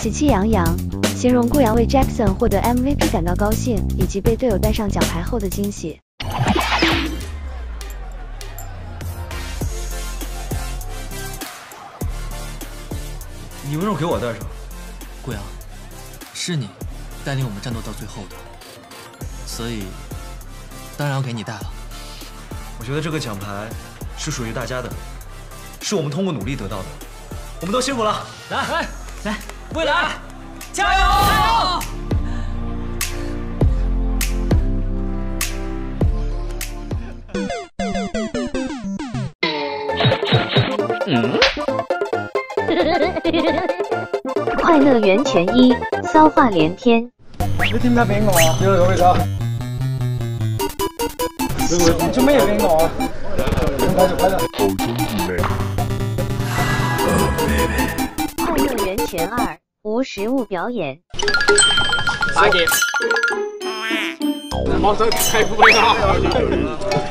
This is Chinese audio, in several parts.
喜气洋洋，形容顾阳为 Jackson 获得 MVP 感到高兴，以及被队友带上奖牌后的惊喜。你为什么给我带上？顾阳，是你带领我们战斗到最后的，所以当然要给你带了。我觉得这个奖牌是属于大家的。是我们通过努力得到的，我们都辛苦了，来来来，未来加油！快乐源泉一，骚话连篇。你听到别我？讲了，就个啊。你做没有别我啊？快乐快乐。快乐源泉二无实物表演。八点。猫到底开不开了？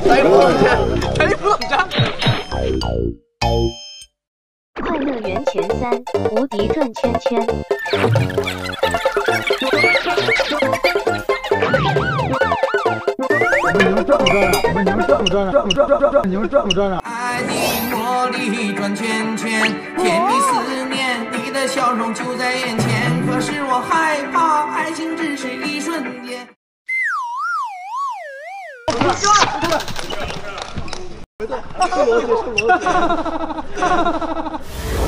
开不？开快乐源泉三无敌转圈圈。你们转不转？你们转不转？转不转？转不转？你们转不转？在你魔里转圈圈，甜蜜思念，你的笑容就在眼前。可是我害怕，爱情只是一瞬间。别是老鼠，是老鼠。